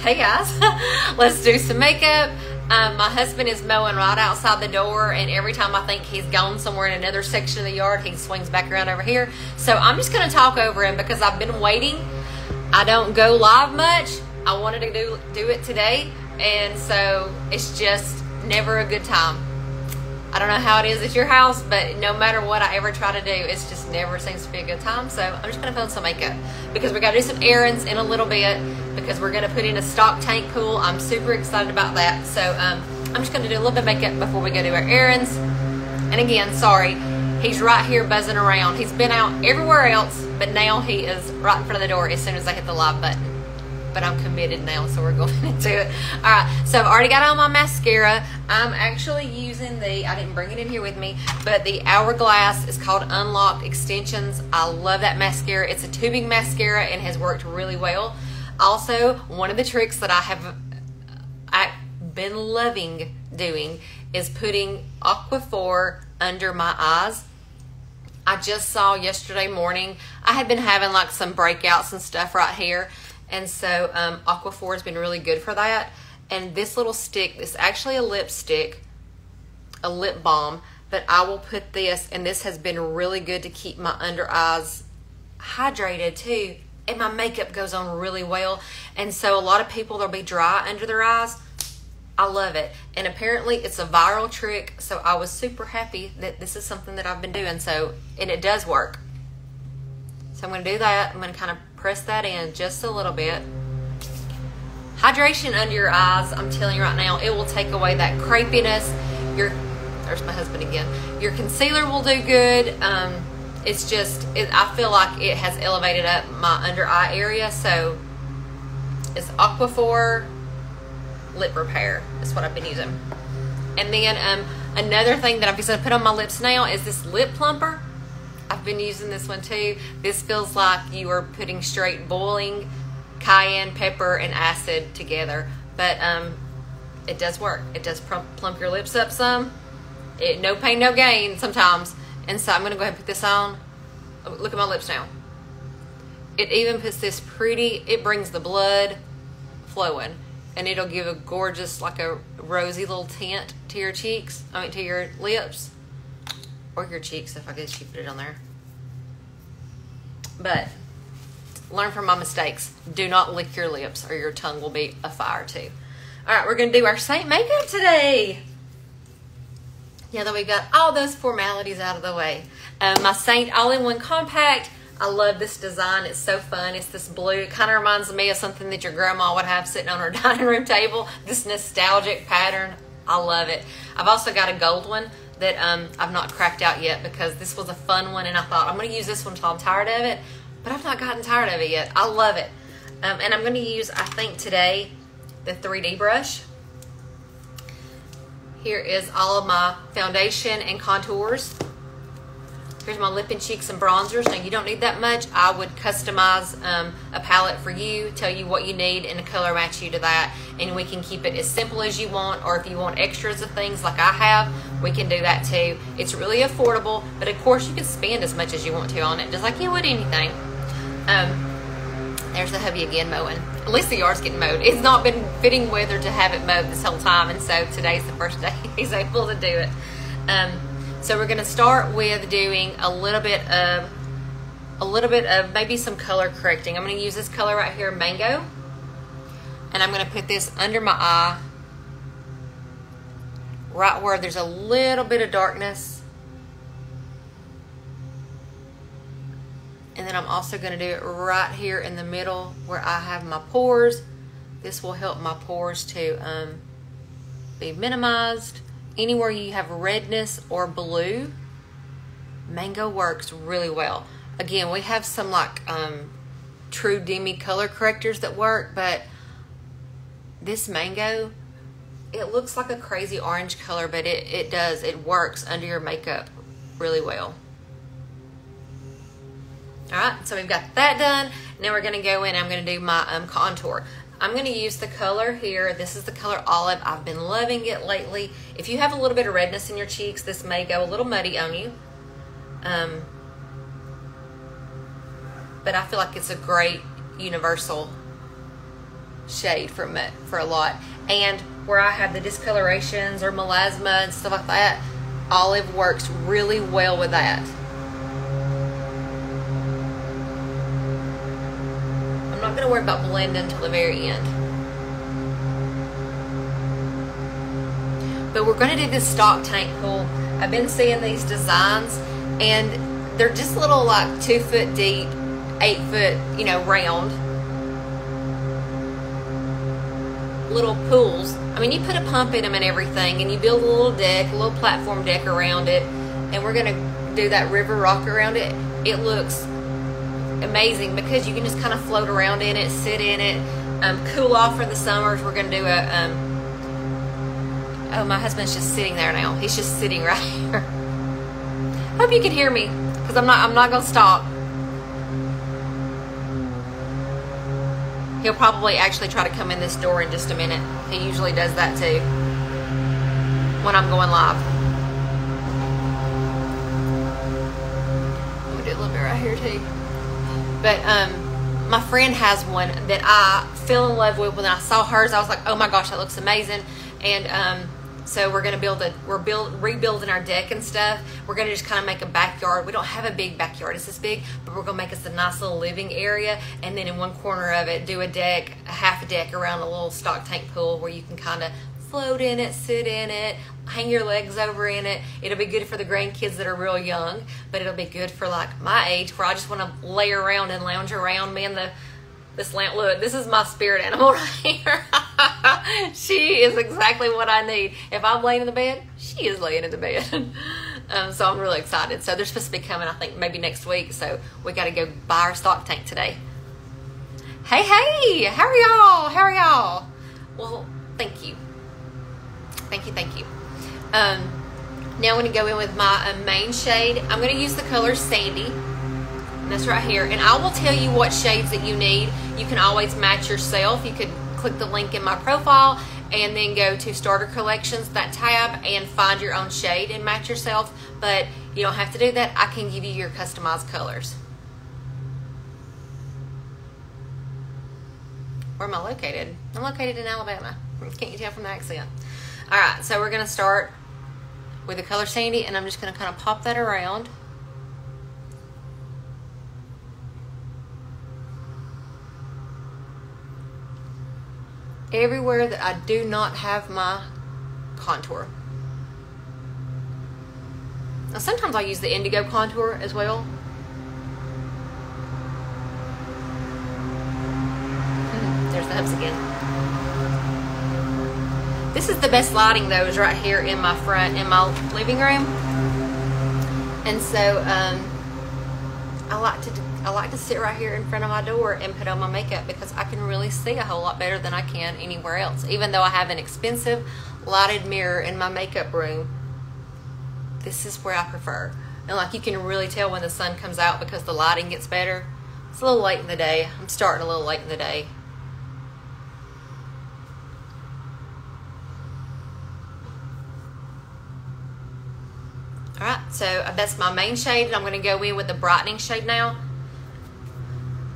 Hey guys, let's do some makeup. Um, my husband is mowing right outside the door, and every time I think he's gone somewhere in another section of the yard, he swings back around over here. So I'm just going to talk over him because I've been waiting. I don't go live much. I wanted to do do it today, and so it's just never a good time. I don't know how it is at your house, but no matter what I ever try to do, it's just never seems to be a good time. So I'm just gonna put on some makeup because we gotta do some errands in a little bit because we're gonna put in a stock tank pool. I'm super excited about that. So um, I'm just gonna do a little bit of makeup before we go do our errands. And again, sorry, he's right here buzzing around. He's been out everywhere else, but now he is right in front of the door as soon as I hit the live button but I'm committed now, so we're going into it. All right, so I've already got on my mascara. I'm actually using the, I didn't bring it in here with me, but the Hourglass is called Unlocked Extensions. I love that mascara. It's a tubing mascara and has worked really well. Also, one of the tricks that I have I been loving doing is putting Aquaphor under my eyes. I just saw yesterday morning, I had been having like some breakouts and stuff right here and so um, Aquaphor has been really good for that. And this little stick, this actually a lipstick, a lip balm, but I will put this, and this has been really good to keep my under eyes hydrated too. And my makeup goes on really well. And so a lot of people, they'll be dry under their eyes. I love it. And apparently it's a viral trick. So I was super happy that this is something that I've been doing. So, and it does work. So I'm going to do that. I'm going to kind of press that in just a little bit. Hydration under your eyes, I'm telling you right now, it will take away that crepiness. Your, there's my husband again. Your concealer will do good. Um, it's just, it, I feel like it has elevated up my under eye area. So it's Aquaphor Lip Repair. That's what I've been using. And then um, another thing that I'm going to put on my lips now is this lip plumper. I've been using this one too. This feels like you are putting straight boiling cayenne pepper and acid together. But um, it does work. It does plump, your lips up some. It, no pain, no gain sometimes. And so I'm going to go ahead and put this on. Look at my lips now. It even puts this pretty, it brings the blood flowing. And it'll give a gorgeous, like a rosy little tint to your cheeks. I mean, to your lips or your cheeks if I guess you put it on there. But learn from my mistakes. Do not lick your lips or your tongue will be afire too. All right, we're to do our Seint makeup today. Yeah, that we've got all those formalities out of the way. Um, my Seint All-in-One Compact. I love this design. It's so fun. It's this blue. It kind of reminds me of something that your grandma would have sitting on her dining room table. This nostalgic pattern. I love it. I've also got a gold one that um, I've not cracked out yet because this was a fun one and I thought I'm going to use this one until I'm tired of it, but I've not gotten tired of it yet. I love it. Um, and I'm going to use, I think today, the 3D brush. Here is all of my foundation and contours. Here's my lip and cheeks and bronzers. Now you don't need that much. I would customize um, a palette for you, tell you what you need and color match you to that. And we can keep it as simple as you want or if you want extras of things like I have, we can do that too. It's really affordable, but of course you can spend as much as you want to on it, just like you would anything. Um, there's the hubby again mowing. At least the yard's getting mowed. It's not been fitting weather to have it mowed this whole time, and so today's the first day he's able to do it. Um, so we're going to start with doing a little bit of a little bit of maybe some color correcting. I'm going to use this color right here, Mango. And I'm going to put this under my eye right where there's a little bit of darkness. And then I'm also going to do it right here in the middle where I have my pores. This will help my pores to um, be minimized anywhere you have redness or blue, mango works really well. Again, we have some like um, true demi color correctors that work, but this mango, it looks like a crazy orange color, but it, it does, it works under your makeup really well. All right, so we've got that done. Now we're gonna go in, and I'm gonna do my um, contour. I'm going to use the color here. This is the color Olive. I've been loving it lately. If you have a little bit of redness in your cheeks, this may go a little muddy on you. Um, but I feel like it's a great universal shade for for a lot. And where I have the discolorations or melasma and stuff like that, olive works really well with that. To worry about blending until the very end. But we're going to do this stock tank pool. I've been seeing these designs and they're just little like two foot deep, eight foot, you know, round little pools. I mean, you put a pump in them and everything, and you build a little deck, a little platform deck around it, and we're gonna do that river rock around it. It looks amazing because you can just kind of float around in it, sit in it, um, cool off for the summers. We're gonna do a. Um, oh, my husband's just sitting there now. He's just sitting right here. Hope you can hear me because I'm not. I'm not gonna stop. He'll probably actually try to come in this door in just a minute. He usually does that too when I'm going live. Right here too. But um, my friend has one that I fell in love with when I saw hers. I was like, oh my gosh, that looks amazing. And um, so we're gonna build a we're build rebuilding our deck and stuff. We're gonna just kind of make a backyard. We don't have a big backyard. It's this big, but we're gonna make us a nice little living area, and then in one corner of it, do a deck, a half a deck around a little stock tank pool where you can kind of float in it, sit in it, hang your legs over in it. It'll be good for the grandkids that are real young, but it'll be good for like my age where I just want to lay around and lounge around. Me and the this lamp, look, this is my spirit animal right here. she is exactly what I need. If I'm laying in the bed, she is laying in the bed. um, so I'm really excited. So they're supposed to be coming, I think, maybe next week. So we got to go buy our stock tank today. Hey, hey, how are y'all? How are y'all? Well, thank you. Thank you, thank you. Um, now I'm going to go in with my uh, main shade. I'm going to use the color Sandy that's right here. And I will tell you what shades that you need. You can always match yourself. You could click the link in my profile and then go to starter collections, that tab, and find your own shade and match yourself. But you don't have to do that. I can give you your customized colors. Where am I located? I'm located in Alabama. Can't you tell from the accent? All right, so we're gonna start with the color Sandy, and I'm just gonna kind of pop that around. everywhere that I do not have my contour. Now sometimes I use the indigo contour as well. Hmm, there's the hubs again. This is the best lighting though is right here in my front, in my living room. And so um, I like to I like to sit right here in front of my door and put on my makeup because I can really see a whole lot better than I can anywhere else. Even though I have an expensive lighted mirror in my makeup room, this is where I prefer. And like you can really tell when the sun comes out because the lighting gets better. It's a little late in the day. I'm starting a little late in the day. All right, so uh, that's my main shade and I'm gonna go in with the brightening shade now.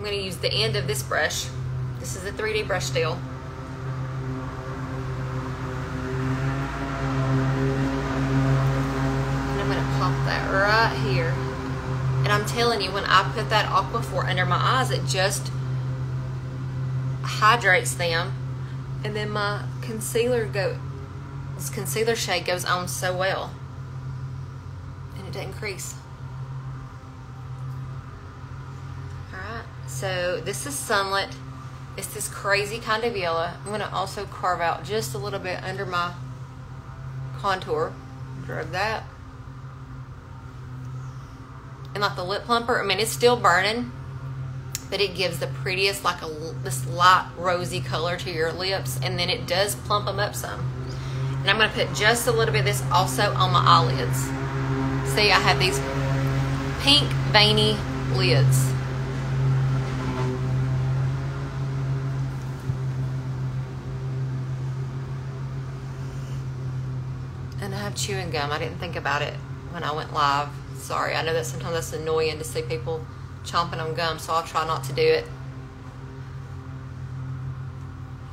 I'm going to use the end of this brush. This is a 3D brush still. And I'm to pop that right here. And I'm telling you, when I put that Aquaphor under my eyes, it just hydrates them. And then my concealer go, this concealer shade goes on so well. And it doesn't crease. So this is Sunlit. It's this crazy kind of yellow. I'm going to also carve out just a little bit under my contour. Drag that. And like the lip plumper, I mean, it's still burning, but it gives the prettiest, like a this light rosy color to your lips, and then it does plump them up some. And I'm to put just a little bit of this also on my eyelids. See, I have these pink veiny lids. And I have chewing gum. I didn't think about it when I went live. Sorry, I know that sometimes that's annoying to see people chomping on gum, so I'll try not to do it.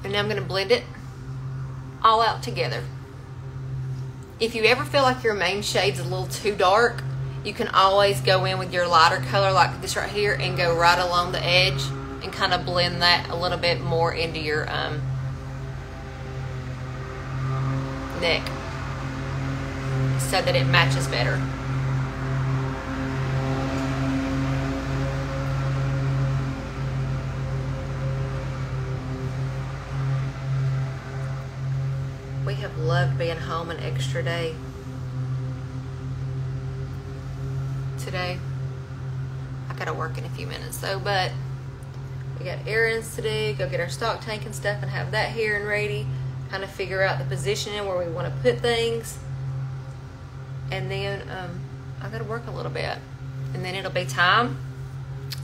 And now I'm going to blend it all out together. If you ever feel like your main shade's a little too dark, you can always go in with your lighter color like this right here and go right along the edge and kind of blend that a little bit more into your um, neck so that it matches better. Have loved being home an extra day. Today, I gotta work in a few minutes though, but we got errands to do, go get our stock tank and stuff and have that here and ready. Kind of figure out the positioning where we want to put things. And then um, I gotta work a little bit. And then it'll be time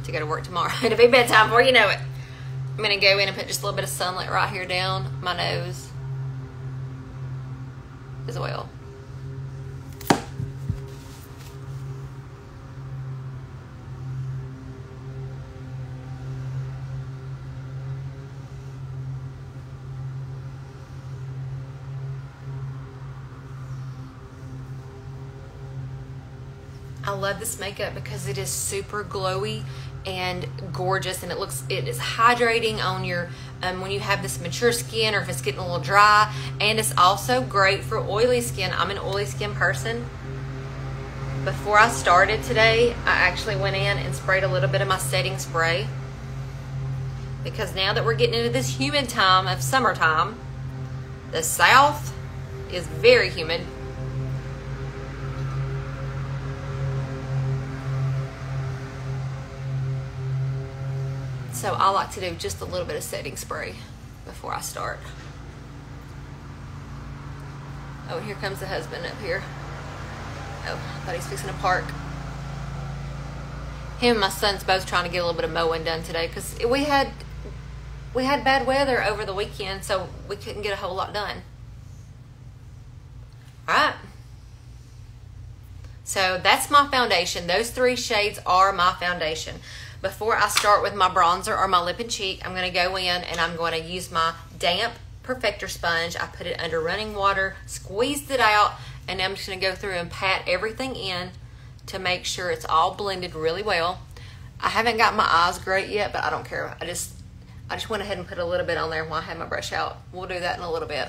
to go to work tomorrow. it'll be bedtime before you know it. I'm gonna go in and put just a little bit of sunlight right here down my nose as well. I love this makeup because it is super glowy and gorgeous and it looks it is hydrating on your um, when you have this mature skin or if it's getting a little dry. And it's also great for oily skin. I'm an oily skin person. Before i started today i actually went in and sprayed a little bit of my setting spray. Because now that we're getting into this humid time of summertime the south is very humid So I like to do just a little bit of setting spray before I start. Oh, here comes the husband up here. Oh, I thought he's fixing to park. Him and my son's both trying to get a little bit of mowing done today because we had we had bad weather over the weekend, so we couldn't get a whole lot done. All right. So that's my foundation. Those three shades are my foundation before I start with my bronzer or my lip and cheek, I'm going to go in and I'm going to use my damp perfector sponge. I put it under running water, squeezed it out, and I'm just going to go through and pat everything in to make sure it's all blended really well. I haven't got my eyes great yet, but I don't care. I just I just went ahead and put a little bit on there while I had my brush out. We'll do that in a little bit.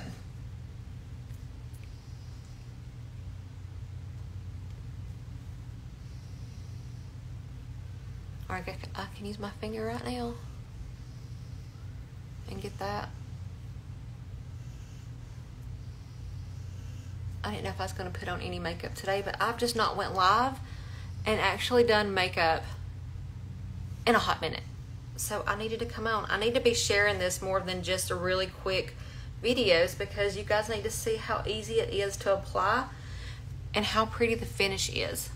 I can, I can use my finger right now and get that. I didn't know if I was going to put on any makeup today, but I've just not went live and actually done makeup in a hot minute. So I needed to come on. I need to be sharing this more than just a really quick videos because you guys need to see how easy it is to apply and how pretty the finish is.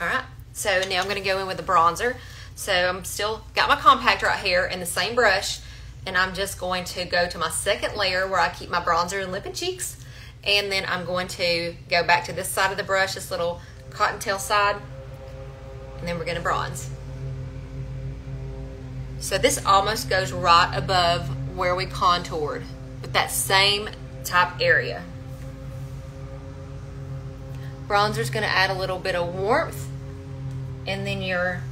All right. So now I'm going to go in with the bronzer. So I'm still got my compact right here and the same brush. And I'm just going to go to my second layer where I keep my bronzer and lip and cheeks. And then I'm going to go back to this side of the brush, this little cottontail side. And then we're going to bronze. So this almost goes right above where we contoured with that same type area. Bronzer is going to add a little bit of warmth and then your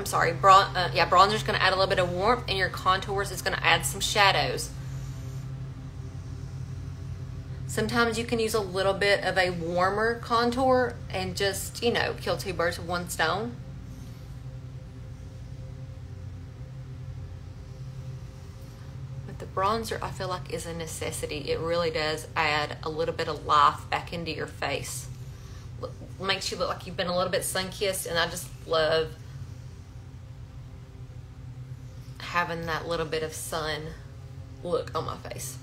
I'm sorry, bron- uh, yeah, bronzer is going to add a little bit of warmth, and your contours is going to add some shadows. Sometimes you can use a little bit of a warmer contour and just, you know, kill two birds with one stone. But the bronzer, I feel like, is a necessity. It really does add a little bit of life back into your face makes you look like you've been a little bit sun kissed, and I just love having that little bit of sun look on my face.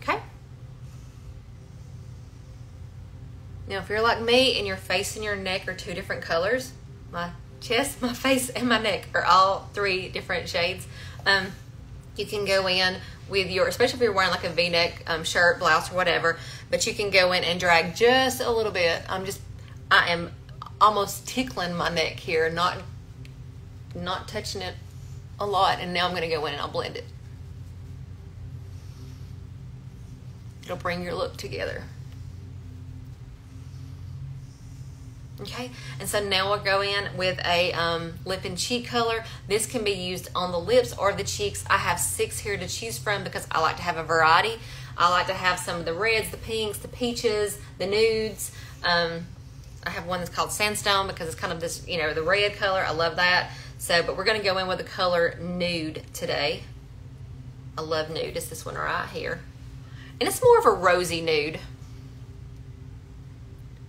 Okay. Now, if you're like me and your face and your neck are two different colors, my chest, my face, and my neck are all three different shades. Um, you can go in with your, especially if you're wearing like a V-neck um, shirt, blouse, or whatever. But you can go in and drag just a little bit. I'm just, I am almost tickling my neck here, not not touching it a lot. And now I'm going to go in and I'll blend it. It'll bring your look together. Okay, and so now we'll go in with a um, lip and cheek color. This can be used on the lips or the cheeks. I have six here to choose from because I like to have a variety. I like to have some of the reds, the pinks, the peaches, the nudes. Um, I have one that's called Sandstone because it's kind of this, you know, the red color. I love that. So, but we're going to go in with the color Nude today. I love nude. It's this one right here. And it's more of a rosy nude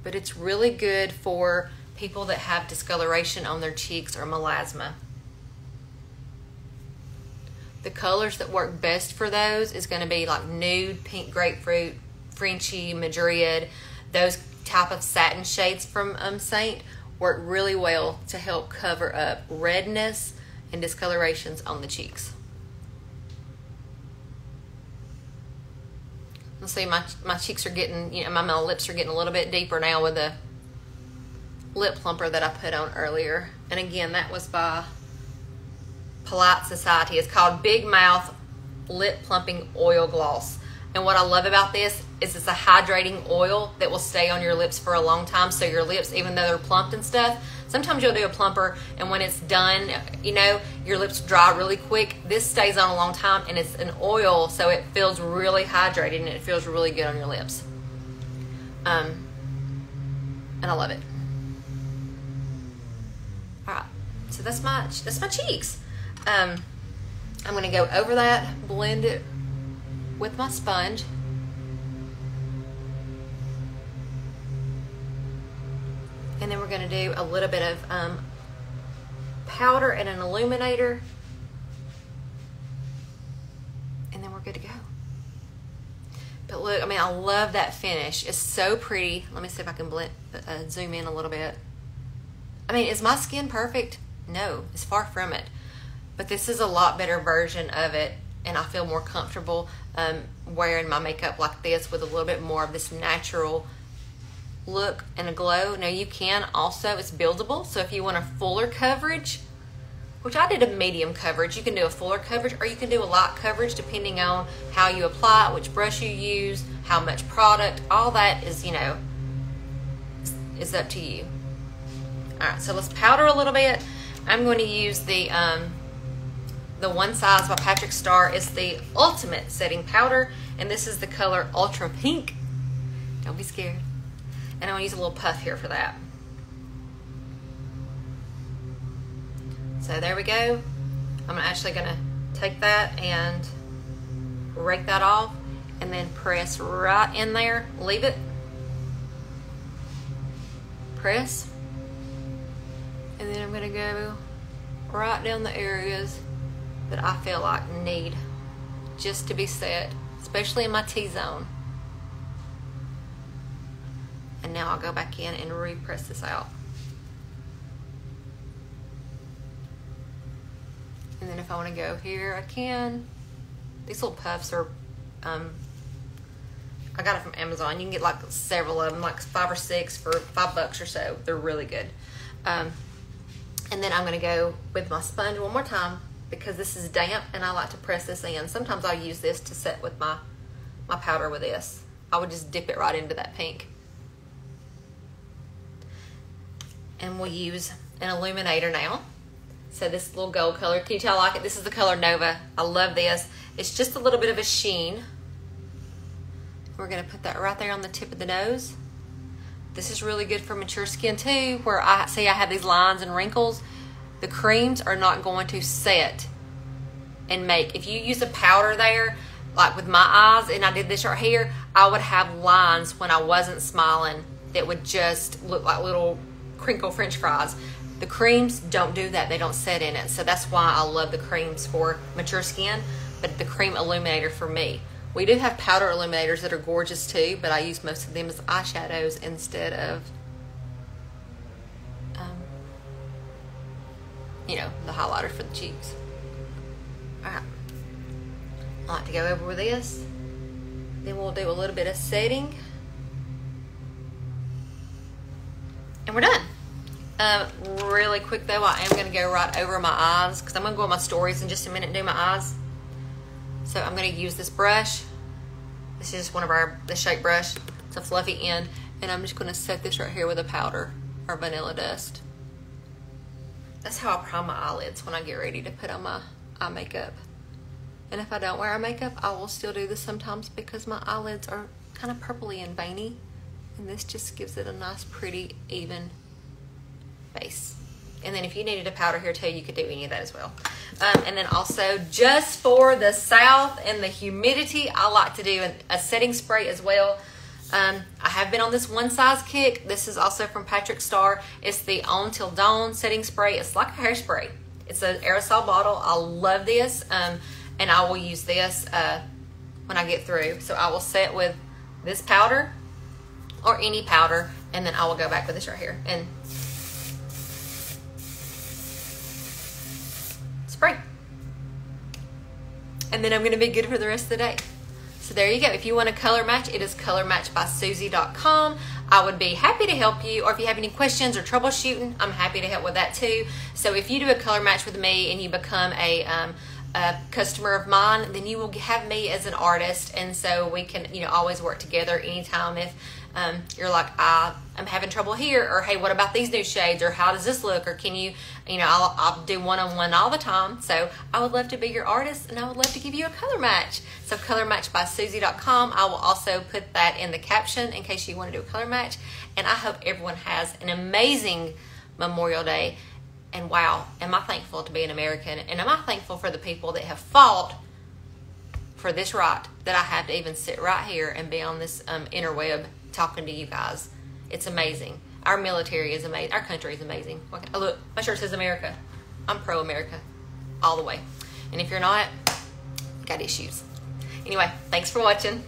but it's really good for people that have discoloration on their cheeks or melasma. The colors that work best for those is going to be like nude, pink grapefruit, Frenchy, Madrid, those type of satin shades from um, Seint work really well to help cover up redness and discolorations on the cheeks. See, my my cheeks are getting, you know, my, my lips are getting a little bit deeper now with the lip plumper that I put on earlier. And again, that was by Polite Society. It's called Big Mouth Lip Plumping Oil Gloss. And what I love about this is it's a hydrating oil that will stay on your lips for a long time. So your lips, even though they're plumped and stuff, sometimes you'll do a plumper and when it's done, you know, your lips dry really quick. This stays on a long time and it's an oil, so it feels really hydrated and it feels really good on your lips. Um, and I love it. All right, so that's my that's my cheeks. Um, I'm gonna go over that, blend it with my sponge. And then we're to do a little bit of um, powder and an illuminator. And then we're good to go. But look, I mean, I love that finish. It's so pretty. Let me see if I can blend, uh, zoom in a little bit. I mean, is my skin perfect? No, it's far from it. But this is a lot better version of it and I feel more comfortable um, wearing my makeup like this with a little bit more of this natural look and a glow. Now you can also, it's buildable, so if you want a fuller coverage, which I did a medium coverage, you can do a fuller coverage or you can do a light coverage depending on how you apply it, which brush you use, how much product, all that is, you know, is up to you. All right, so let's powder a little bit. I'm going to use the um, the one size by Patrick Starrr is the ultimate setting powder and this is the color ultra pink. Don't be scared. And I'm gonna use a little puff here for that. So there we go. I'm actually gonna take that and rake that off and then press right in there. Leave it. Press. And then I'm gonna go right down the areas that I feel like need just to be set, especially in my T-zone. And now I'll go back in and repress this out. And then if I want to go here, I can. These little puffs are, um, I got it from Amazon. You can get like several of them, like five or six for five bucks or so. They're really good. Um, and then I'm to go with my sponge one more time because this is damp and I like to press this in. Sometimes I'll use this to set with my, my powder with this. I would just dip it right into that pink. And we'll use an illuminator now. So this little gold color, can you tell I like it? This is the color Nova. I love this. It's just a little bit of a sheen. We're gonna put that right there on the tip of the nose. This is really good for mature skin too, where I see I have these lines and wrinkles the creams are not going to set and make. If you use a powder there, like with my eyes, and I did this right here, I would have lines when I wasn't smiling that would just look like little crinkle french fries. The creams don't do that. They don't set in it. So that's why I love the creams for mature skin, but the cream illuminator for me. We do have powder illuminators that are gorgeous too, but I use most of them as eyeshadows instead of you know, the highlighter for the cheeks. Alright. I like to go over with this. Then we'll do a little bit of setting. And we're done. Um, really quick though, I am going to go right over my eyes because I'm going to go on my stories in just a minute and do my eyes. So I'm going to use this brush. This is one of our, the shape brush. It's a fluffy end. And I'm just going to set this right here with a powder or vanilla dust. That's how I prime my eyelids when I get ready to put on my eye makeup. And if I don't wear eye makeup, I will still do this sometimes because my eyelids are kind of purpley and veiny. And this just gives it a nice, pretty, even base. And then if you needed a powder here too, you could do any of that as well. Um, and then also just for the south and the humidity, I like to do a, a setting spray as well. Um, I have been on this one size kick. This is also from Patrick Starrr. It's the On Till Dawn setting spray. It's like a hairspray. It's an aerosol bottle. I love this. Um, and I will use this uh, when I get through. So I will set with this powder or any powder and then I will go back with this right here. And spray. And then I'm going to be good for the rest of the day. So there you go. If you want a color match, it is colormatchbysuzy.com. I would be happy to help you, or if you have any questions or troubleshooting, I'm happy to help with that too. So if you do a color match with me and you become a, um, a customer of mine, then you will have me as an artist, and so we can, you know, always work together anytime if um, you're like, I, I'm having trouble here, or hey, what about these new shades, or how does this look, or can you, you know, I'll, I'll do one on one all the time. So I would love to be your artist, and I would love to give you a color match. So colormatchbysuzy.com. I will also put that in the caption in case you want to do a color match. And I hope everyone has an amazing Memorial Day. And wow, am I thankful to be an American? And am I thankful for the people that have fought for this right that I have to even sit right here and be on this um, interweb talking to you guys. It's amazing. Our military is amazing. Our country is amazing. Oh, look, my shirt says America. I'm pro America all the way. And if you're not, got issues. Anyway, thanks for watching.